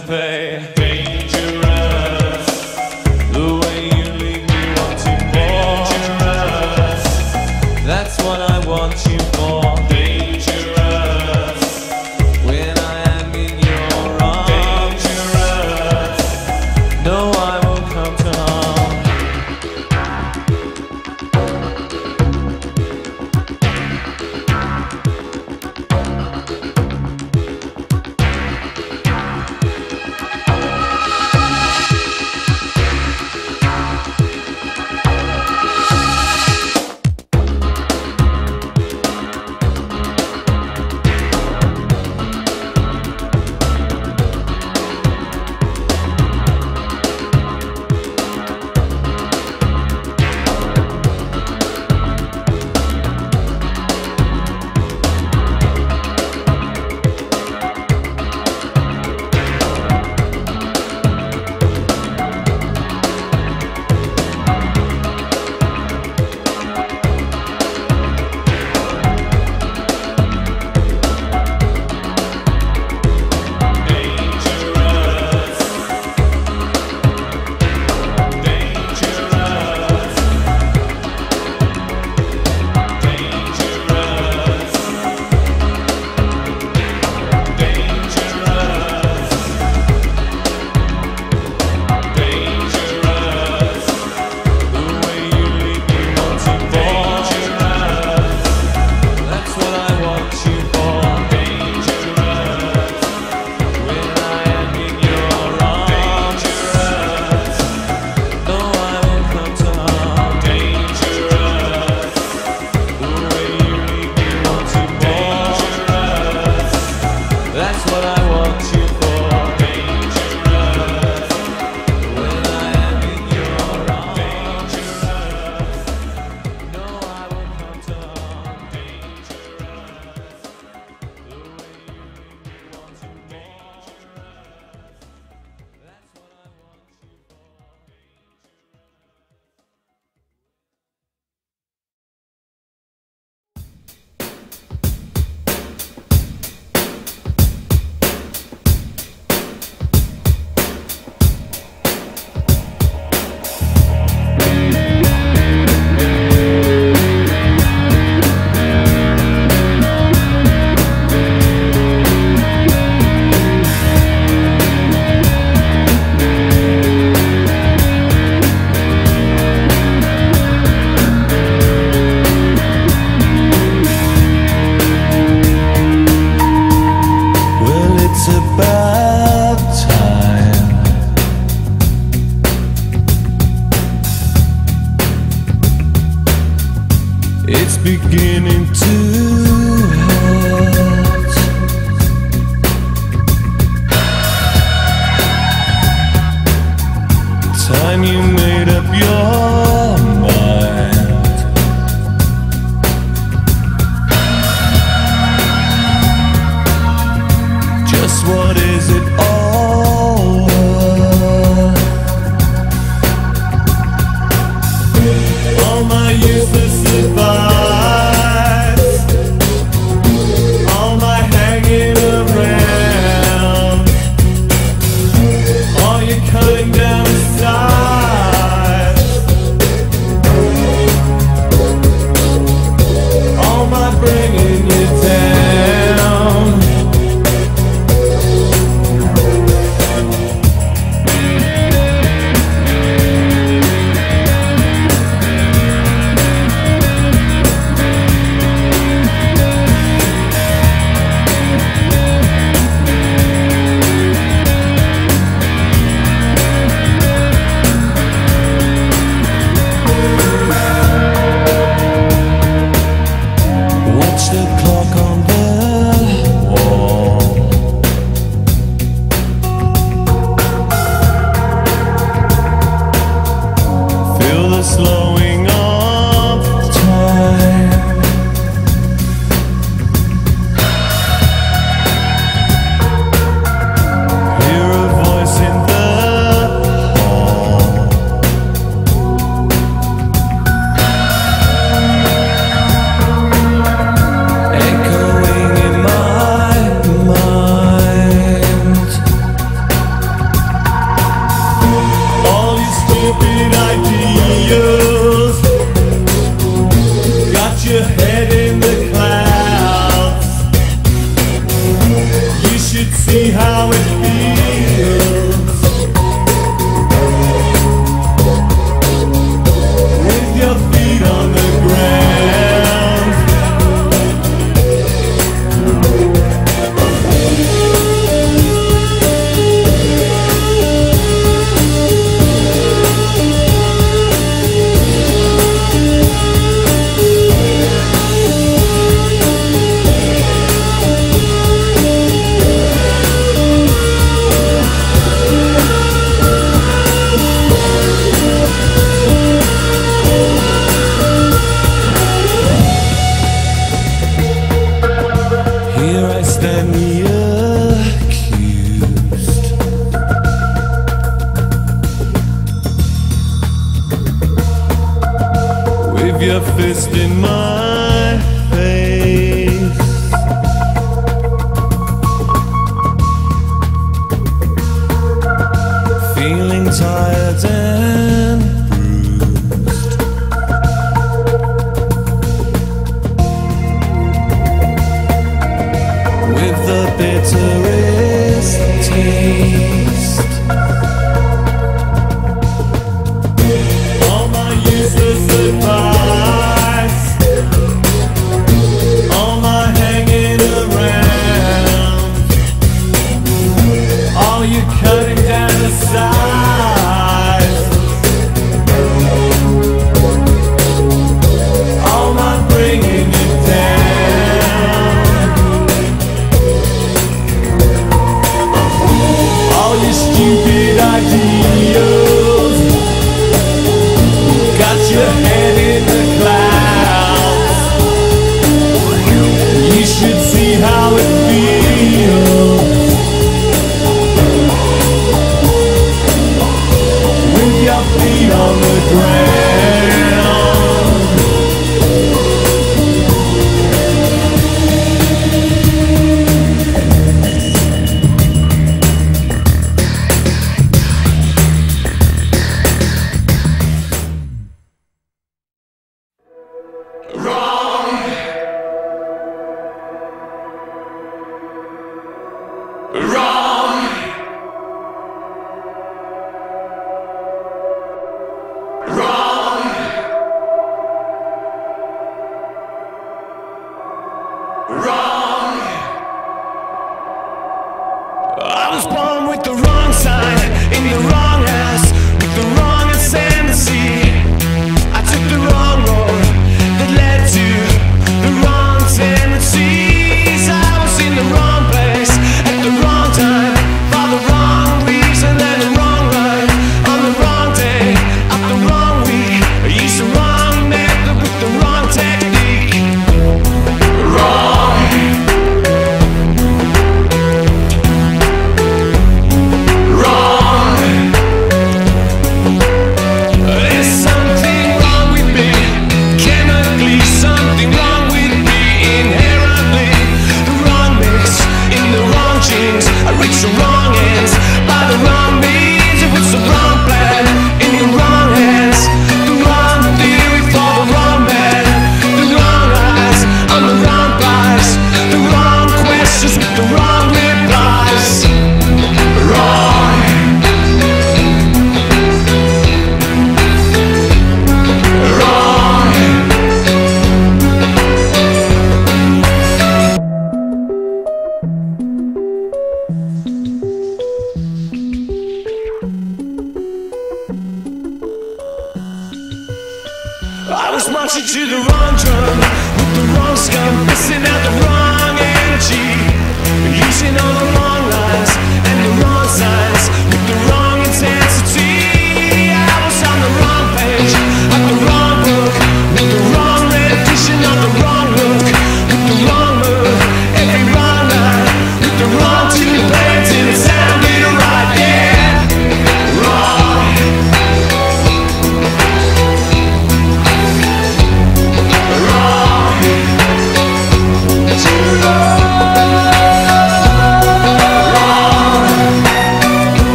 to pay.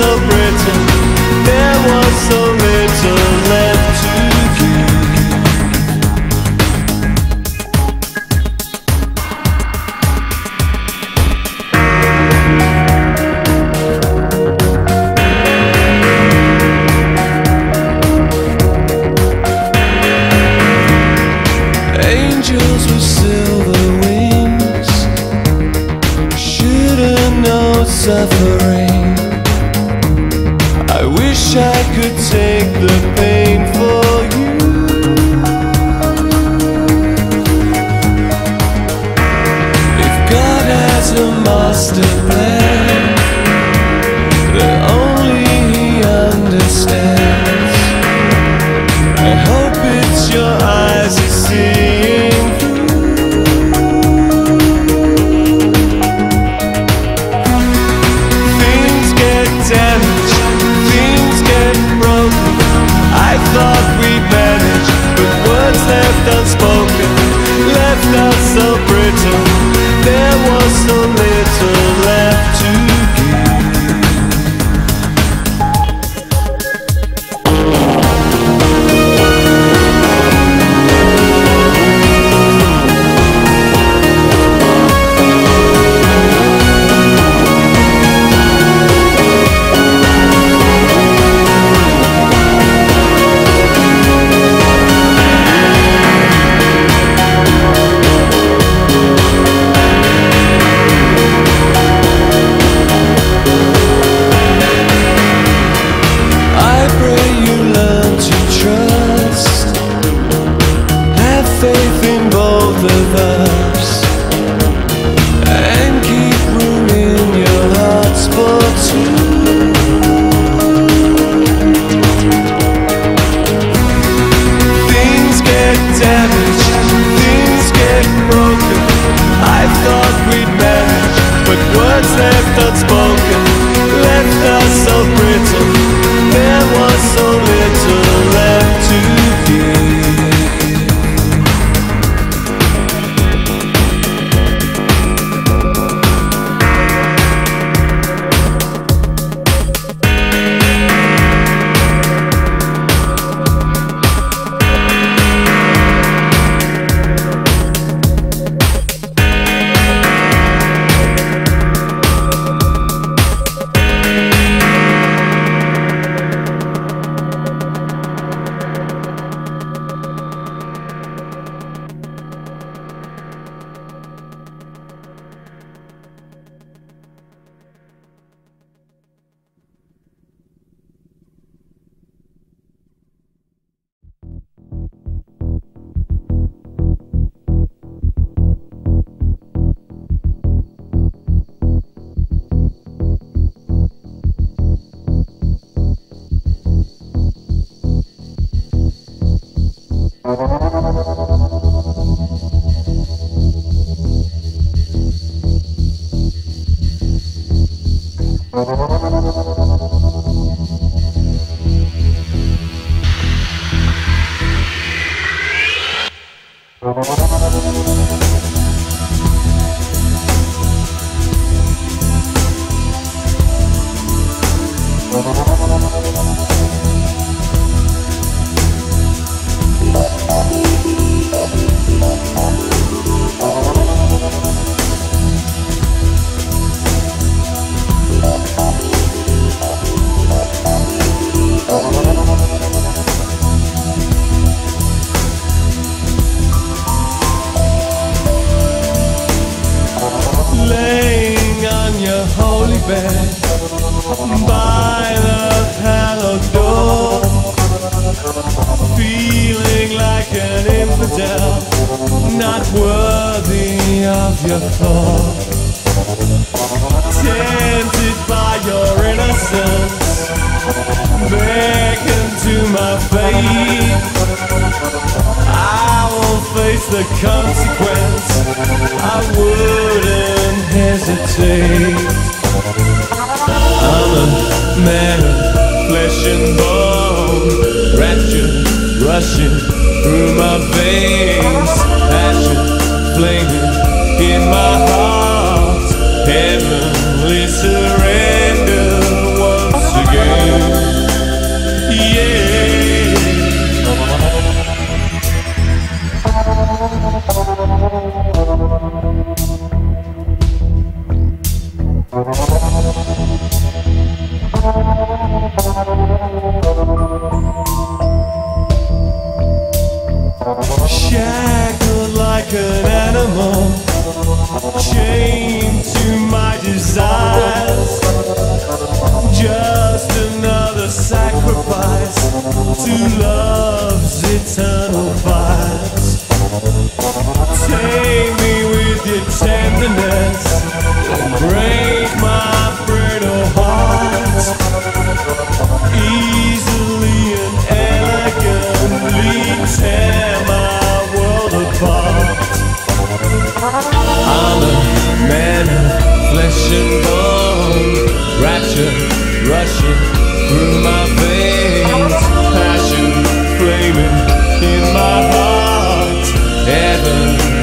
So brittle. There was so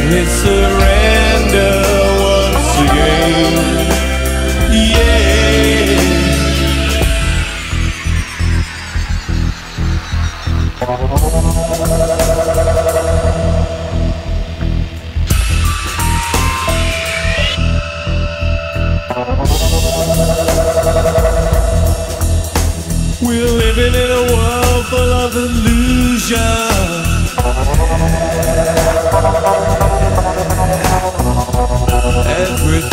heavenly surrender once again. Yeah. We're living in a world full of illusion.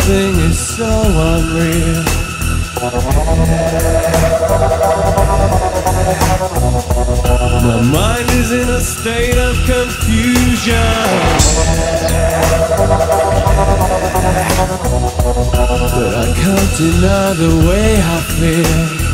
Everything is so unreal. My mind is in a state of confusion. But I can't deny the way I feel.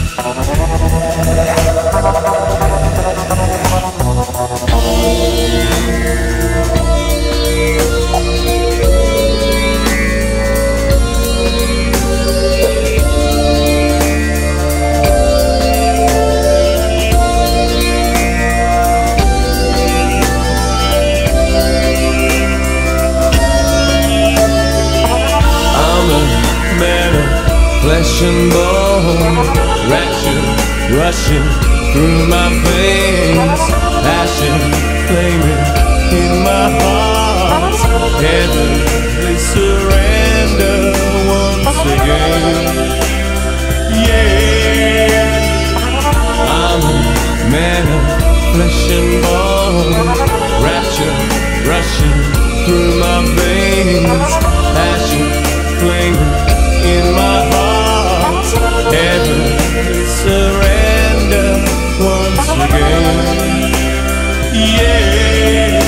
Flesh and bone, rapture rushing through my veins, passion flaming in my heart, heavenly surrender once again. Yeah, I'm a man of flesh and bone, rapture rushing through my veins, passion flaming Yeah.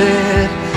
It.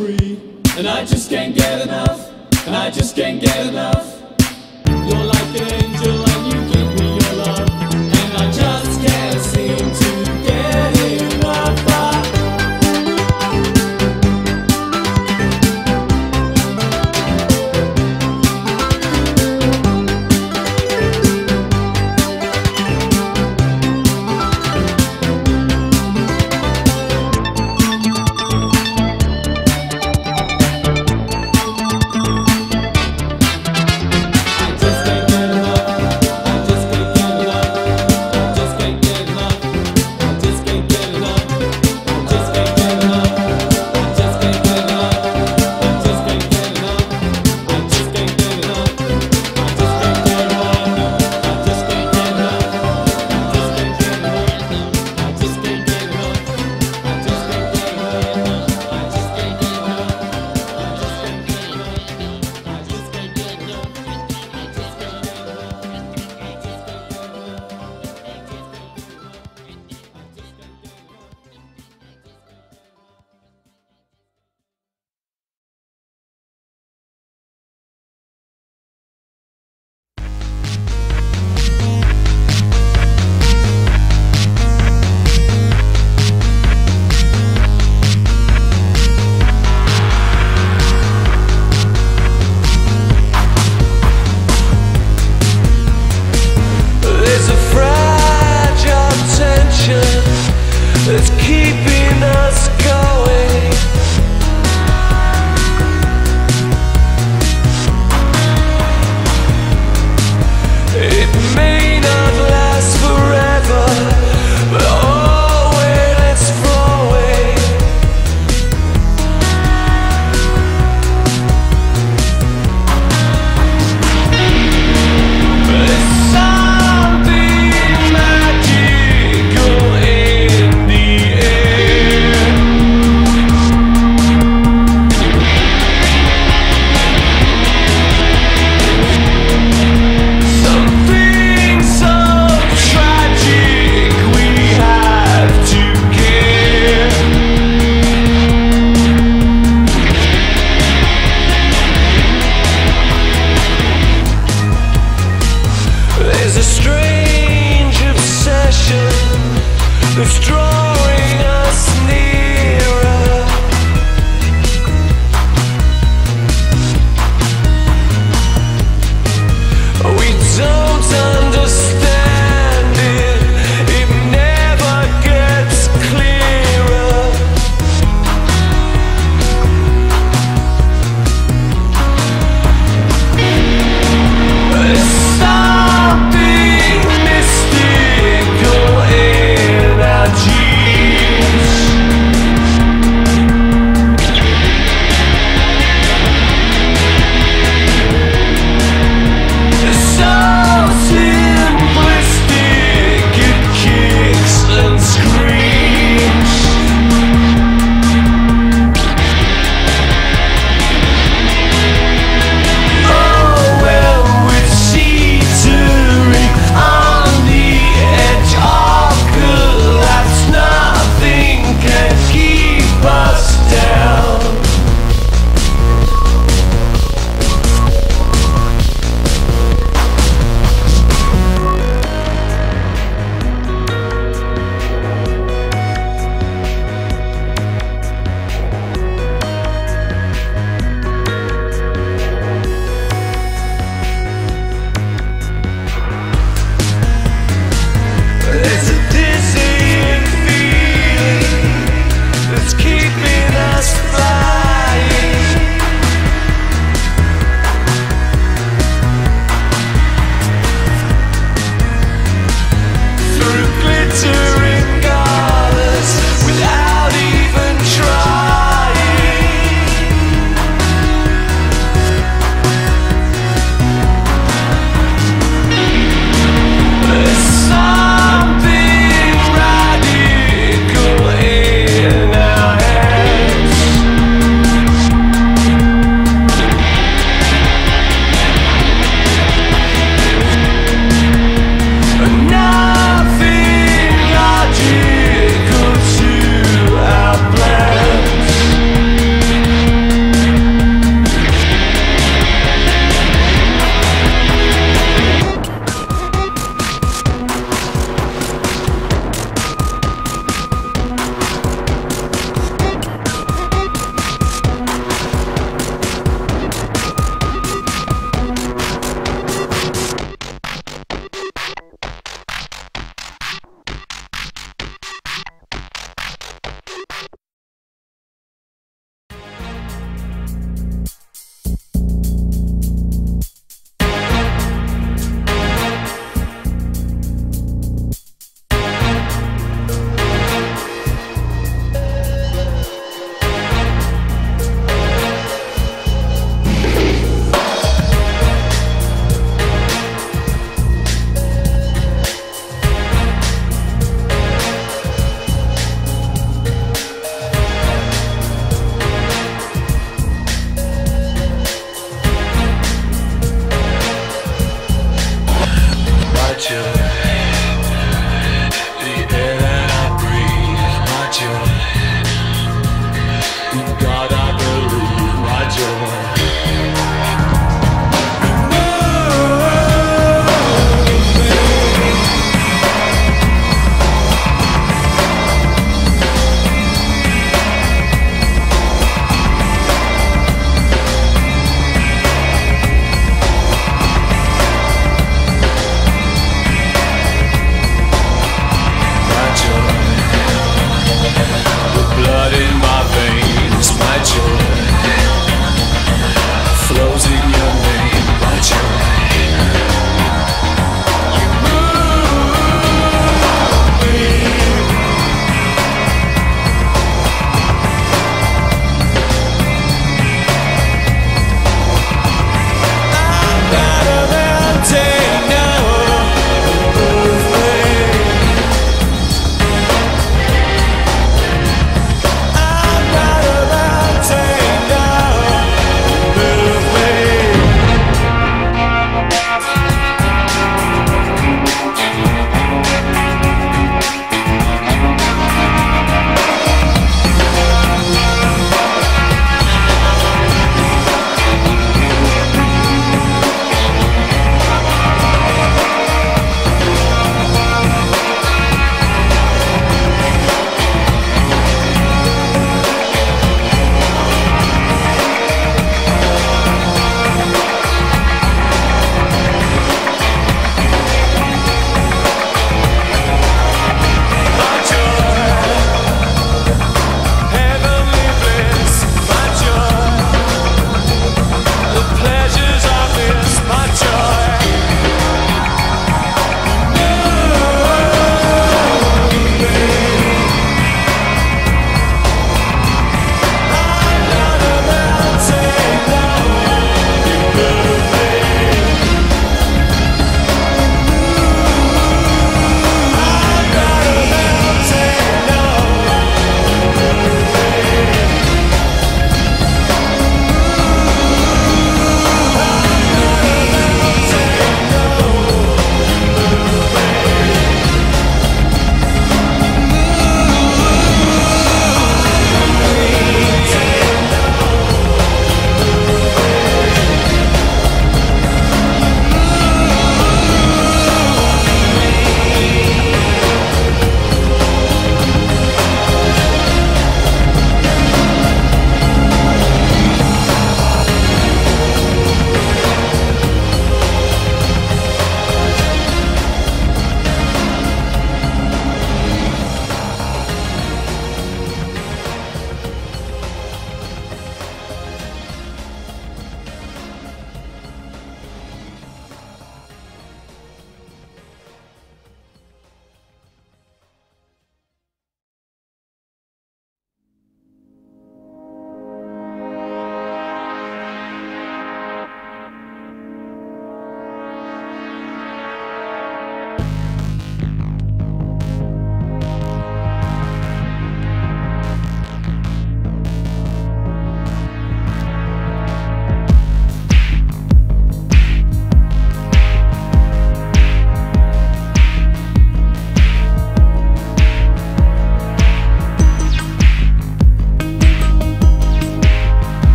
free. And I just can't get enough, and I just can't get enough.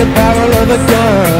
The barrel of a gun.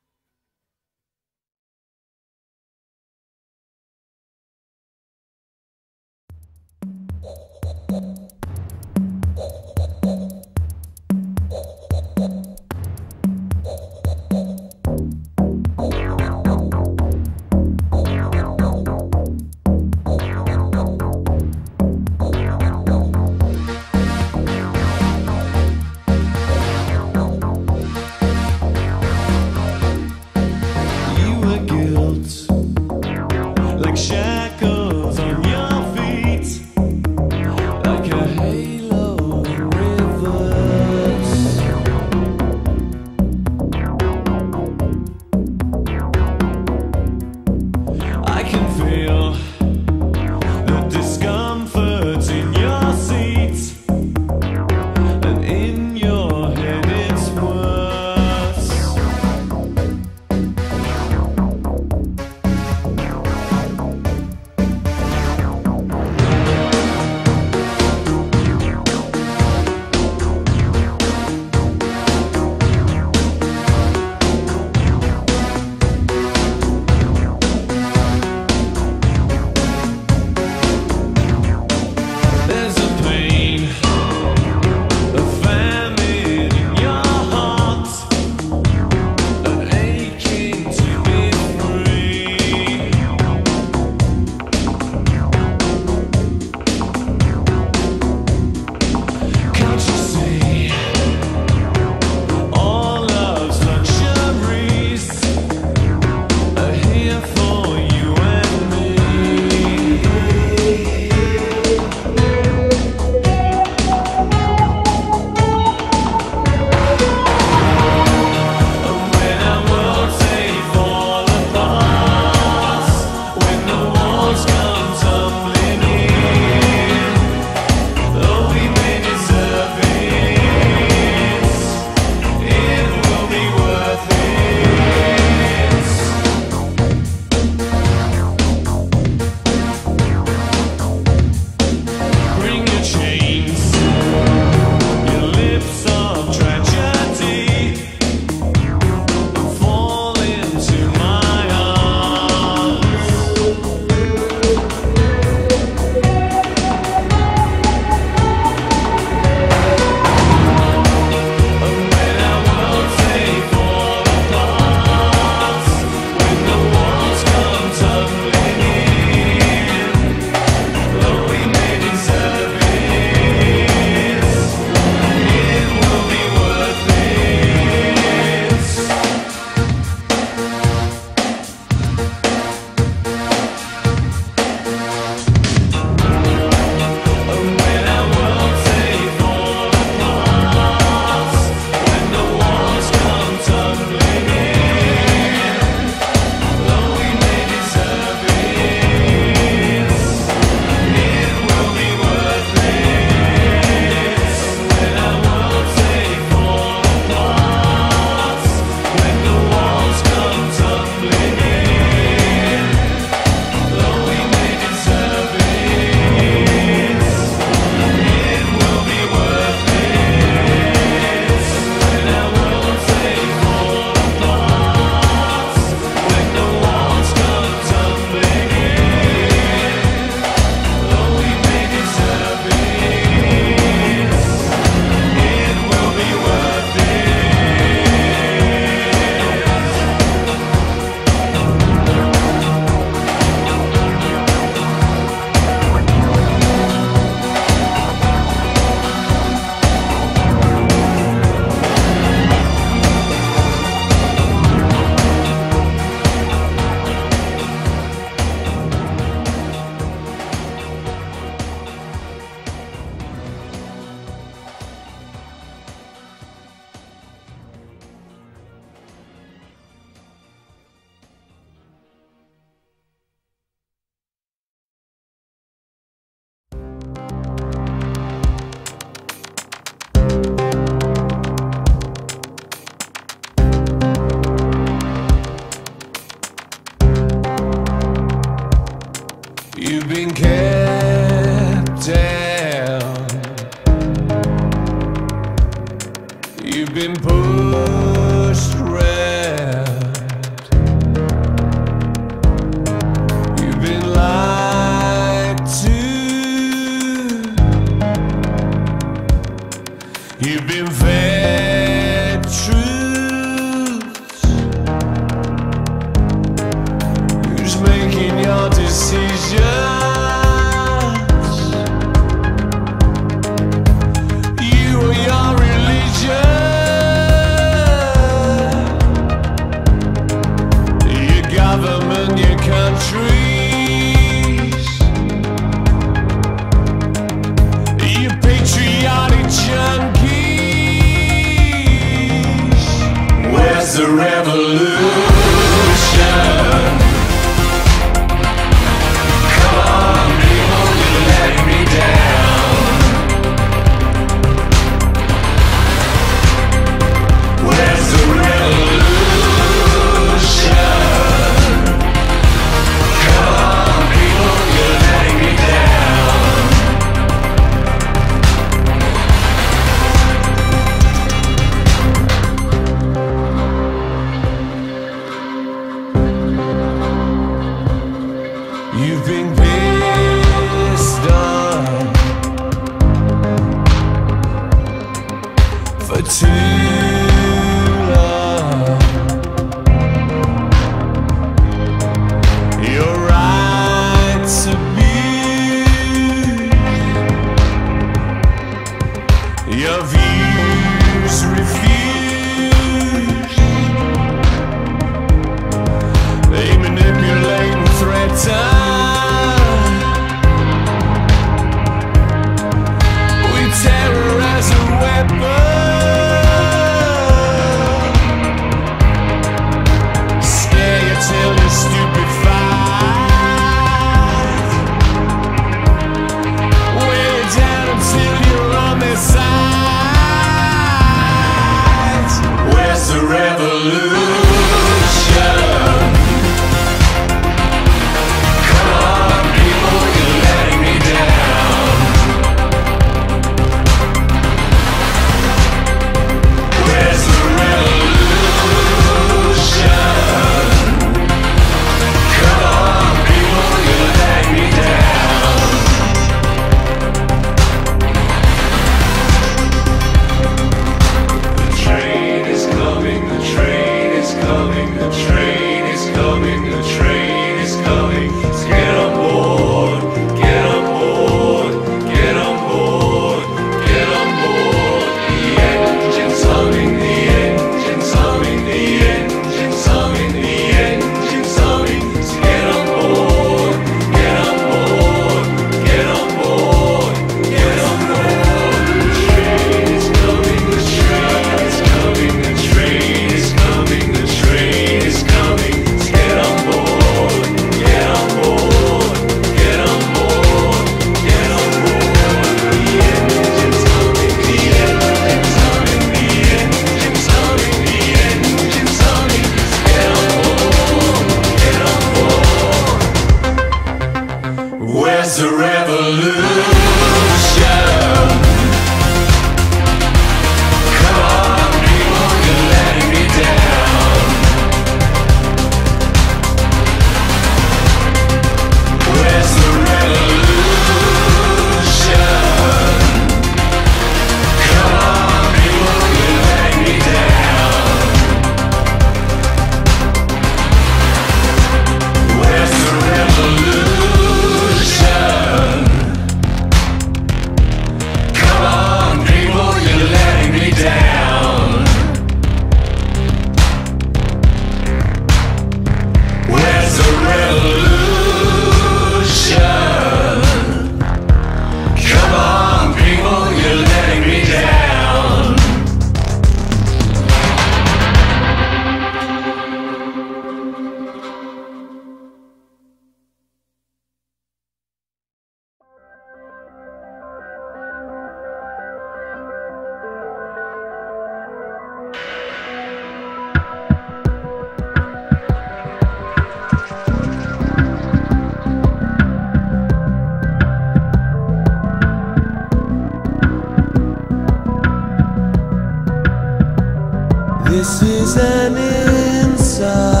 This is an insight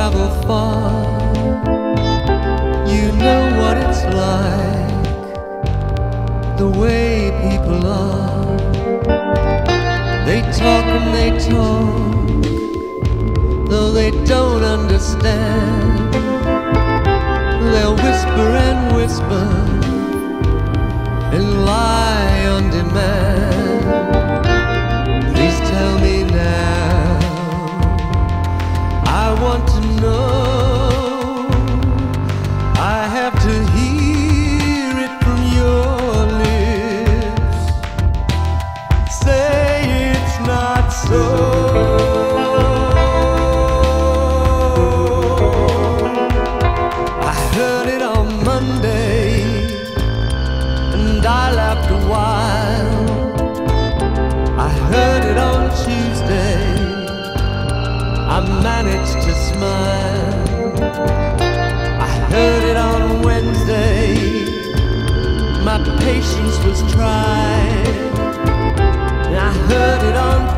travel far. You know what it's like The way people are. They talk and they talk Though they don't understand. They'll whisper and whisper And lie on demand. patience was tried. And I heard it on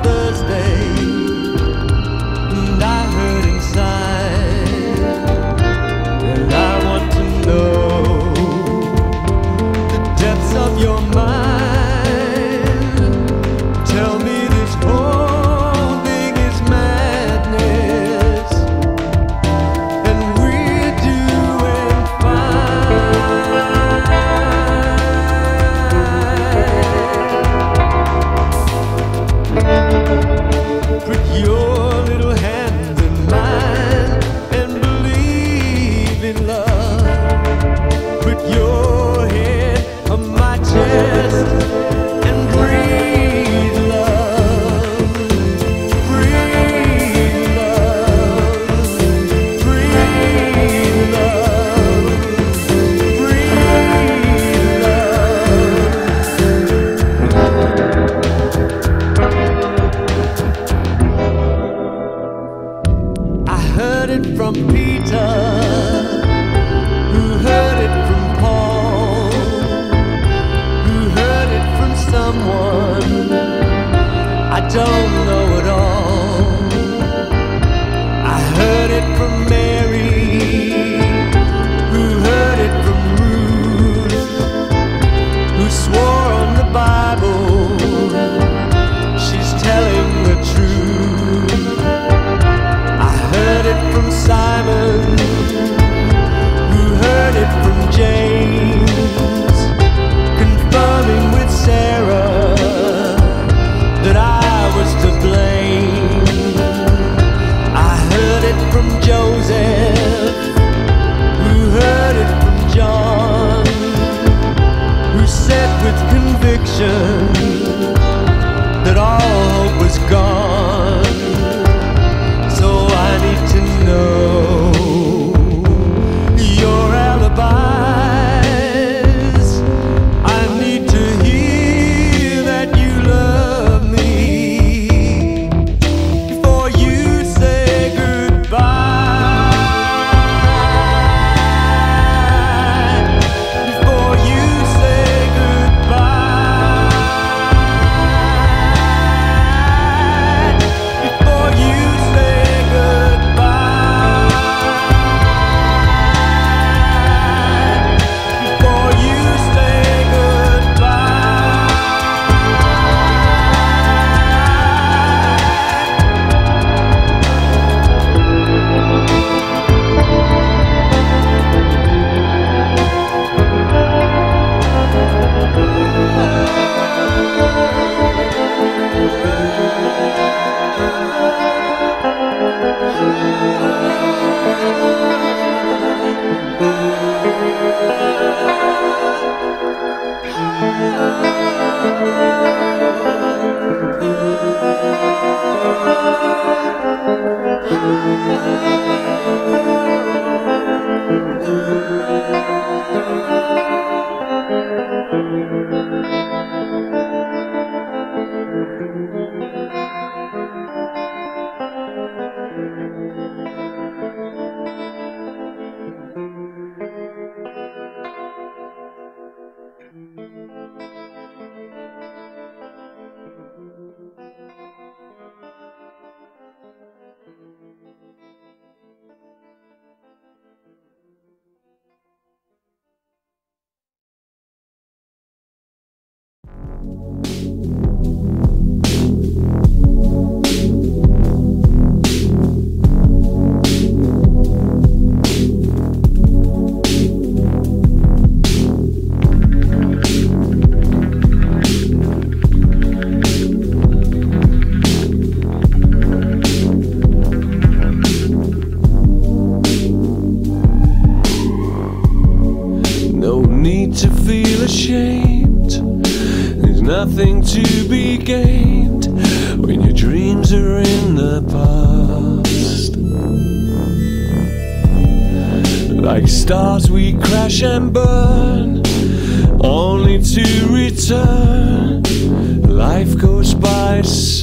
goes